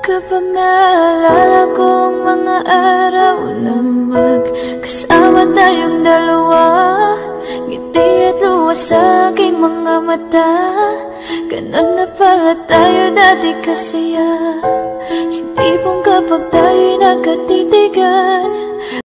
Kapag naalala ko ang mga araw na magkasama tayong dalawa Ngiti at luwa sa aking mga mata. Ganon na pala tayo dati kasaya Hindi pong kapag tayo'y nagkatitigan